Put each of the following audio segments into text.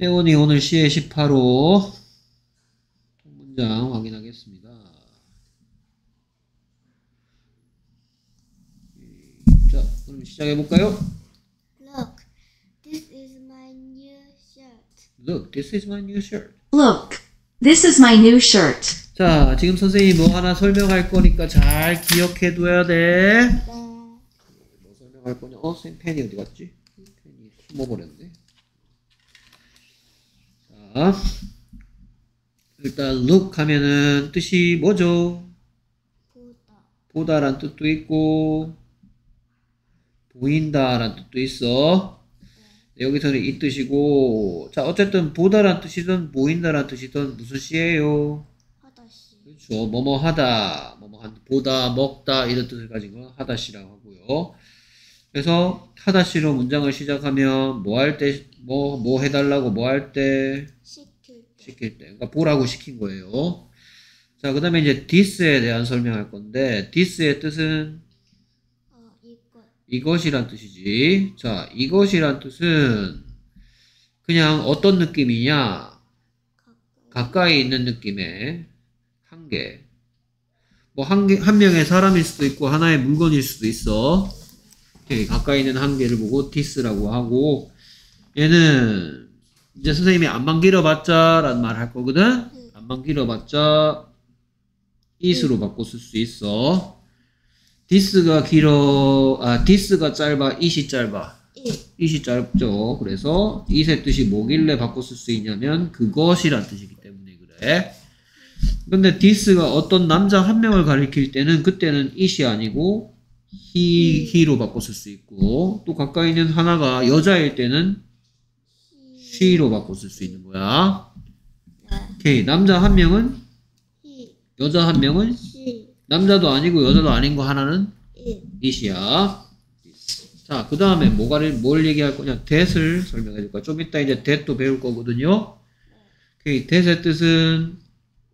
혜원이 오늘 시에 18호 통문장 확인하겠습니다. 자, 그럼 시작해 볼까요? Look, this is my new shirt. Look, this is my new shirt. Look, this is my new shirt. 자, 지금 선생님이 뭐 하나 설명할 거니까 잘 기억해 둬야 돼. 네. 뭐 설명할 거냐? 어, 쌤 펜이 어디 갔지? 펜이 숨어버렸네. 자, 일단 look 하면은 뜻이 뭐죠? 보다. 보다란 뜻도 있고 보인다란 뜻도 있어. 여기서는 이 뜻이고 자 어쨌든 보다란 뜻이든 보인다란 뜻이든 무슨 시예요? 하다시. 그렇죠. 뭐뭐 하다, 뭐뭐 한 보다, 먹다 이런 뜻을 가진 건 하다시라고 하고요. 그래서 하다시로 문장을 시작하면 뭐 할 때, 뭐, 뭐 해달라고 뭐 할 때, 시킬 때. 시킬 때. 그러니까 보라고 시킨 거예요. 자, 그 다음에 이제 this에 대한 설명할 건데, this의 뜻은 어, 이거. 이것이란 뜻이지. 자, 이것이란 뜻은 그냥 어떤 느낌이냐? 가까이. 가까이 있는 느낌의 한계. 뭐, 한 개, 한 명의 사람일 수도 있고, 하나의 물건일 수도 있어. 이렇게 가까이 있는 한 개를 보고 this라고 하고, 얘는 이제 선생님이 암만 길어봤자 라는 말 할 거거든? 암만 길어봤자 it으로 바꿔 쓸 수 있어. this가 길어, 아, this가 짧아, it이 짧아. 일. it이 짧죠. 그래서 it의 뜻이 뭐길래 바꿔 쓸 수 있냐면 그것이란 뜻이기 때문에 그래. 근데 this가 어떤 남자 한 명을 가리킬 때는 그때는 it이 아니고 he, he로 바꿔 쓸 수 있고 또 가까이 있는 하나가 여자일 때는 she로 바꿔 쓸 수 있는 거야. 네. 오케이. 남자 한 명은 히. 여자 한 명은 시. 남자도 아니고 여자도 아닌 거 하나는 일. it이야. 자, 그 다음에 뭐가를, 뭘 얘기할 거냐? that을 설명해 줄 거야. 좀 이따 이제 that도 배울 거거든요. 오케이. that의 뜻은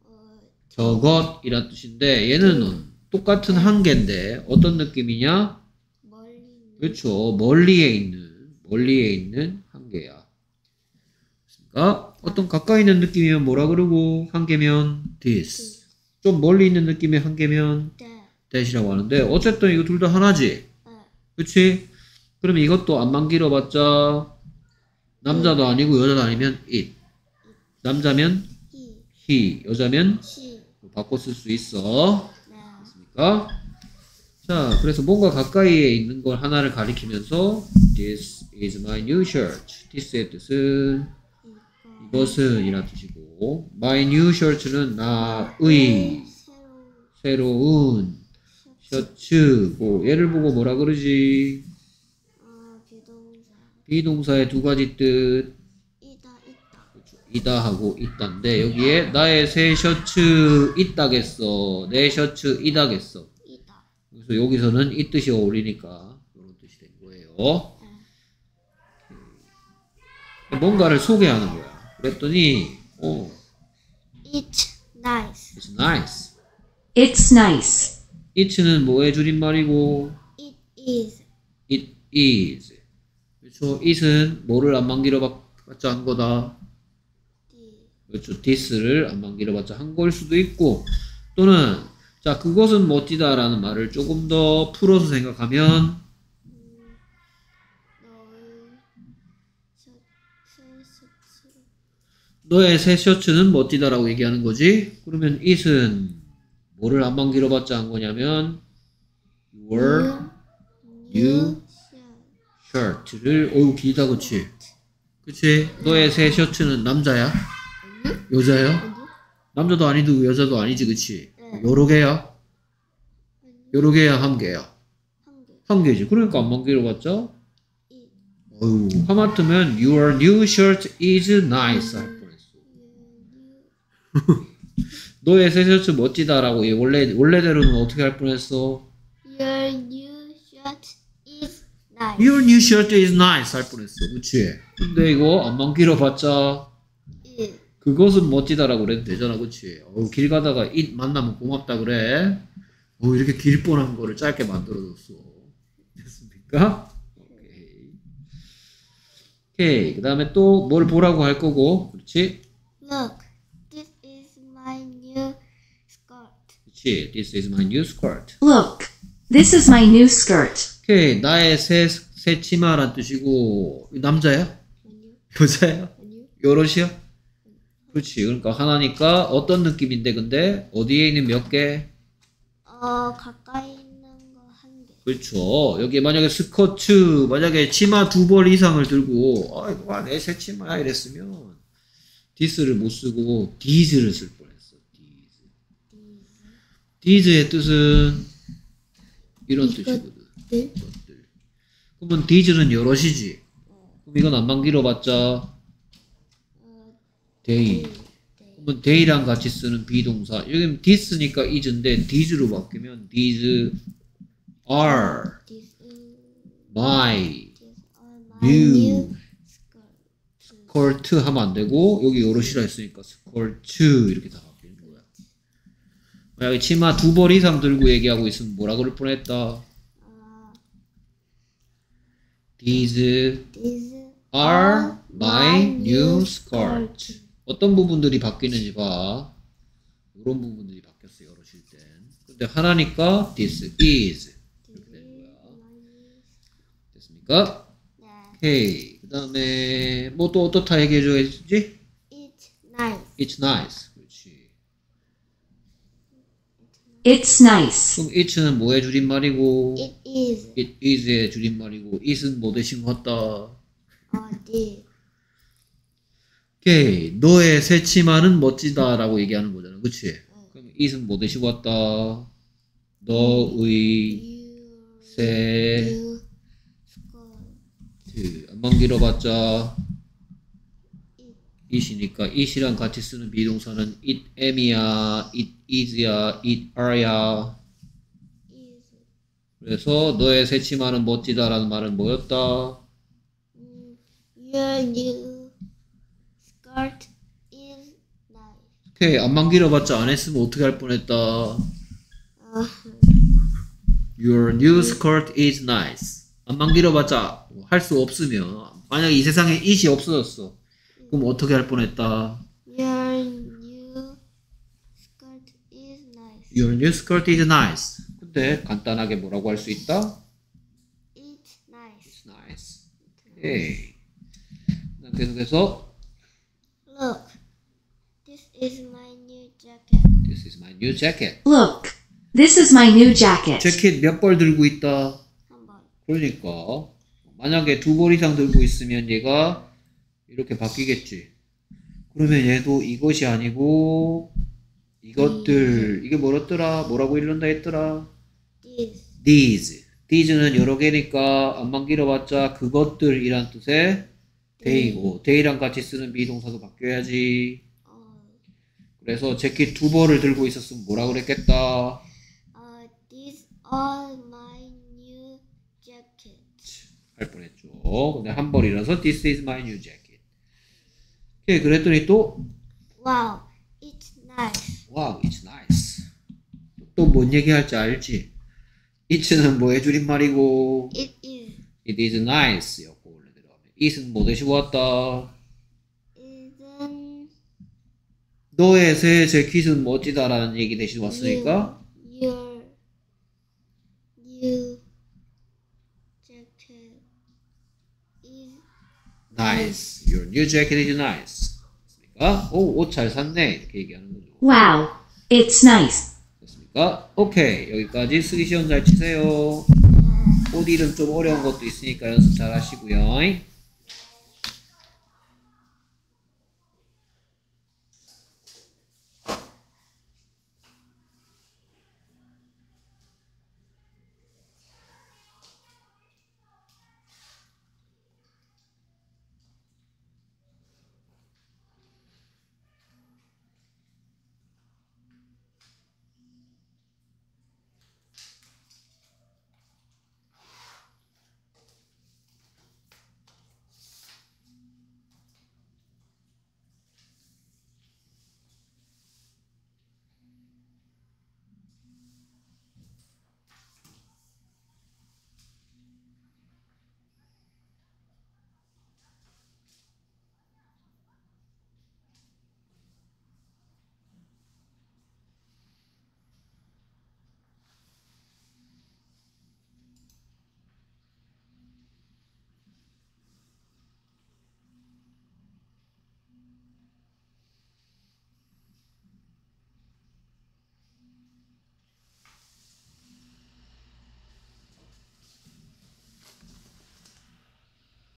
어, 저것이란 뜻인데, 얘는 똑같은 한계인데, 어떤 느낌이냐? 멀리. 그렇죠. 멀리에 있는, 멀리에 있는 한계야. 그러니까, 어떤 가까이 있는 느낌이면 뭐라 그러고, 한계면 this. 좀 멀리 있는 느낌의 한계면 네. that이라고 하는데, 어쨌든 이거 둘 다 하나지? 네. 그치? 그럼 이것도 안만 길어봤자 남자도 아니고 여자도 아니면 it 남자면 히. he 여자면 시. 바꿔 쓸 수 있어 네. 그러니까 자 그래서 뭔가 가까이에 있는 걸 하나를 가리키면서 this is my new shirt this의 뜻은. 이것은 이란 뜻이고 my new shirt는 나의 새로. 새로운 셔츠고 얘를 보고 뭐라 그러지 어, 비동사. 비동사의 두 가지 뜻. 이다 하고 있단데 여기에 나의 새 셔츠 있다겠어 내 셔츠 이다겠어 이다. 그래서 여기서는 이 뜻이 어울리니까 이런 뜻이 된 거예요 뭔가를 소개하는 거야 그랬더니 어 It's nice. it's nice It's nice. it는 뭐의 줄임말이고 It is. it is 그렇죠 it은 뭐를 안 만기려봤자 한 거다. 그렇죠. this를 안 만기려봤자 한 걸 수도 있고 또는 자 그것은 멋지다라는 말을 조금 더 풀어서 생각하면 너의 셔- 새 셔츠는 멋지다라고 얘기하는 거지. 그러면 it은 뭐를 안 만기려봤자 한 거냐면 your new shirt. shirt를 어우 길다 그치? 그치? 너의 새 셔츠는 남자야? 여자야? 남자도 아니고 여자도 아니지 그치? 네. 여러 개야? 여러 개야 한 개야? 한 개. 한 개지. 그러니까 안 만기려봤자 It. 어휴, 하마터면 your new shirt is nice 할 뻔했어. 너의 새 셔츠 멋지다라고 얘 원래 원래대로는 어떻게 할 뻔했어? Your new shirt is nice. Your new shirt is nice 할 뻔했어. 그치? 근데 이거 안만 길어봤자 It. 그것은 멋지다라고 그래도 되잖아. 그치? 어우, 길 가다가 이 만나면 고맙다 그래. 어 이렇게 길 뻔한 거를 짧게 만들어줬어. 됐습니까? 오케이. 오케이. 그 다음에 또 뭘 보라고 할 거고. 그렇지? Look, this is my new skirt. 그렇지. This is my new skirt. Look. This is my new skirt. 오케이. 나의 새, 새 치마란 뜻이고. 이 남자야? 아니요, 여자야? 아니요. 여럿이야? 그렇지. 그러니까 하나니까 어떤 느낌인데 근데 어디에 있는 몇 개? 어, 가까이 있는 거 한 개. 그렇죠. 여기 만약에 스커츠, 만약에 치마 두 벌 이상을 들고, 아, 이거 내새 치마야 이랬으면, this를 못 쓰고, these를 쓸 뻔했어. these. these의 뜻은 이런 뜻이거든. 네? 이것들. 그러면 these는 여럿이지. 그럼 이건 암만 길어봤자, 어, they. 네. 그러면 they랑 같이 쓰는 be동사. 여기는 디스니까 is인데, 디즈로 바뀌면 these are my this are my new. skirt 하면 안 되고 여기 여럿이라 했으니까 skirts 이렇게 다 바뀌는 거야. 만약에 치마 두 벌 이상 들고 얘기하고 있으면 뭐라 그럴 뻔했다. 어, These these are my new skirt. 어떤 부분들이 바뀌는지 봐. 이런 부분들이 바뀌었어요. 여럿일 땐. 근데 하나니까 this is 이렇게 되는 거야. 됐습니까? 네. 오케이. 그 다음에 뭐 또 어떻다 얘기해줘야지? It's nice. It's nice. 그렇지. It's nice. 그럼 it는 뭐의 줄임말이고 It is. it is의 줄임말이고 it은 뭐 대신 왔다. 어, this. 오케이. 너의 새 치마는 멋지다라고 얘기하는 거잖아. 그치? 그럼 it은 뭐 대신 왔다. 너의. 새. 안만 길어봤자 it이니까 it이랑 같이 쓰는 비동사는 it am이야, it is야, it are야. 그래서 너의 새 치마는 멋지다라는 말은 뭐였다? Mm, Your new skirt is nice. 오케이. 안만 길어봤자 안 했으면 어떻게 할 뻔했다. 어, Your new skirt is nice. 안만 길어봤자 할 수 없으면 만약에 이 세상에 it이 없어졌어. 그럼 어떻게 할 뻔했다. your new skirt is nice. Your new skirt is nice. 근데 간단하게 뭐라고 할 수 있다? It's nice. It's nice. 오케이. 계속해서 Look, this is my new jacket. This is my new jacket. Look. This is my new jacket. 재킷 몇 벌 들고 있다? 한 번. 그러니까 만약에 두 벌 이상 들고 있으면 얘가 이렇게 바뀌겠지. 그러면 얘도 이것이 아니고 이것들 이게 뭐였더라? 뭐라고 읽는다 했더라? This. These. These는 여러 개니까 안만 길어봤자 그것들이란 뜻의 they고 they랑 같이 쓰는 비동사도 바뀌어야지. 어, 그래서 재킷 두 벌을 들고 있었으면 뭐라 그랬겠다. uh, these are my new jackets. 할 뻔했죠. 근데 한 벌이라서 This is my new jacket. 오케이, 그랬더니 또 Wow, it's nice. Wow, it's nice. 또 뭔 얘기할지 알지? It는 뭐의 줄임말이고 It is. It is nice It은 뭐 대신 왔다. Isn't 너의 새 재킷은 멋지다라는 얘기 대신 왔으니까 your new jacket is nice. Your new jacket is nice. 됐습니까? 오, 옷 잘 샀네. 이렇게 얘기하는 거죠. Wow. It's nice. 됐습니까? 오케이. 여기까지 쓰기 시험 잘 치세요. 옷 이름 좀 어려운 것도 있으니까 연습 잘 하시고요.